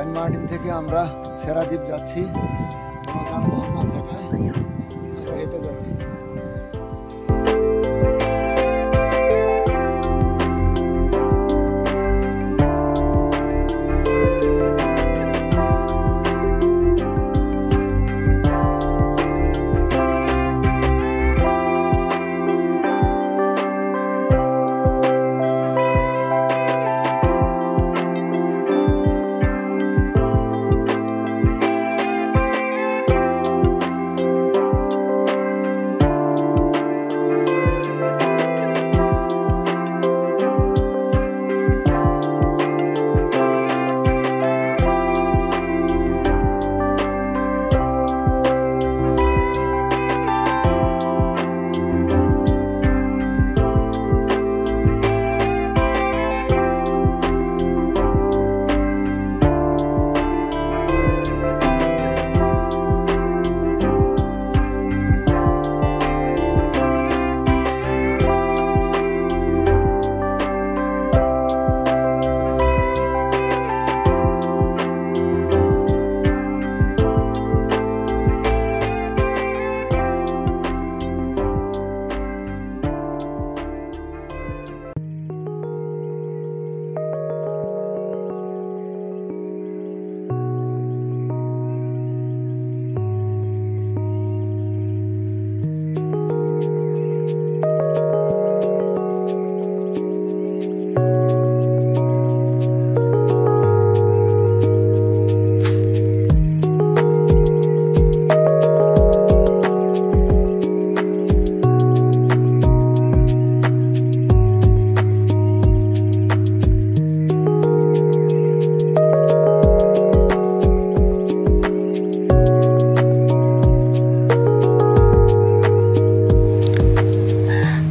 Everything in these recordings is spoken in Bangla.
সেন্ট মার্টিন থেকে আমরা সেরাদ্বীপ যাচ্ছি কোনো যানবাহন না থাকায়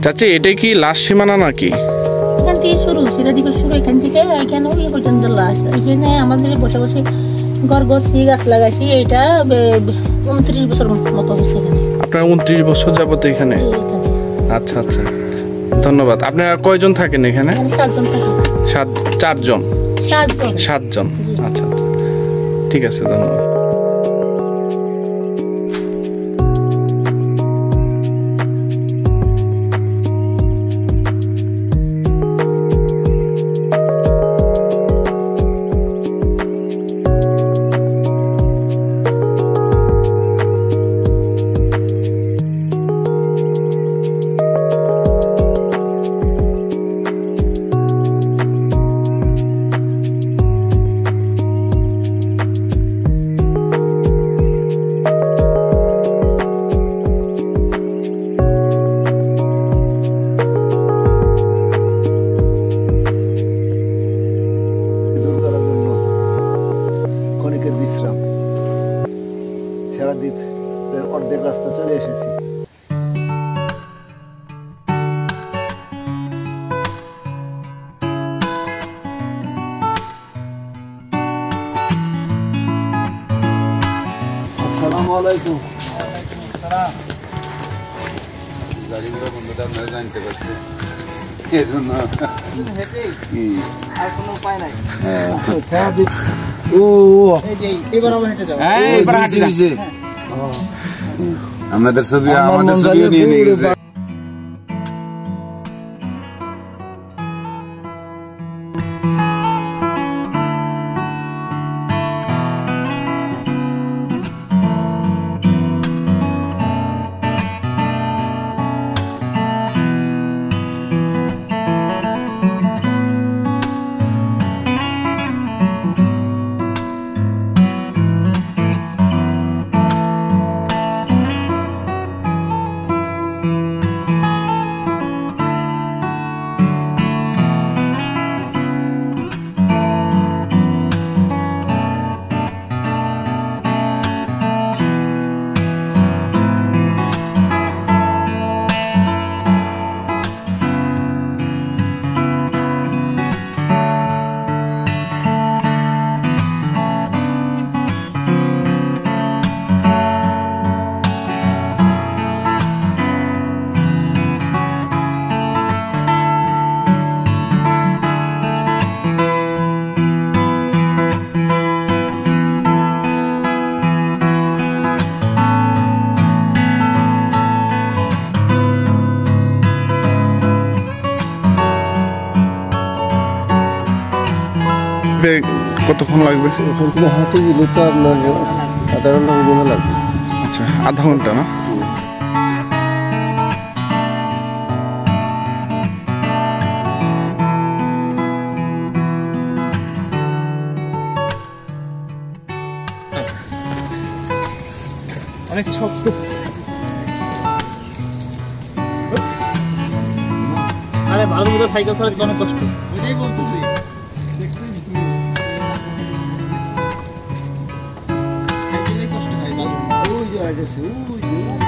চাচি এটা কি লাস্ট সীমানা নাকি? এখান থেকে শুরু সিরাদিকে শুরু এখান থেকে এখানে ওই পর্যন্ত লাশ। এখানে আমাদের বসে বসে ঘর ঘর সি গাছ লাগাইছি এইটা উনত্রিশ বছর মতো হয়েছে এখানে। আপনার উনত্রিশ বছর যাবত এখানে? আচ্ছা আচ্ছা। ধন্যবাদ। আপনারা কয়জন থাকেন এখানে? এখানে সাতজন সাত চারজন? সাতজন। সাতজন। আচ্ছা আচ্ছা। ঠিক আছে ধন্যবাদ। আসসালামু আলাইকুম। গাড়িগুলো বন্ধুটা আপনারা জানতে পারছে এজন্য কি সারাদ্বীপ ও। আপনাদের ছবি আমাদের ছবিও নিয়ে নিয়ে গেছে। হাঁটবে কতক্ষণ লাগবে? এখান থেকে হাঁটে গেলে তো আপনার আধা ঘণ্টা পর্যন্ত লাগবে। আচ্ছা আধা ঘণ্টা না? অনেক শক্ত। আরে ভালো মতো সাইকেল চালাতে অনেক কষ্ট। ওইটাই বলতেছি। দেখছেন কি? সাইকেলে কষ্ট হয়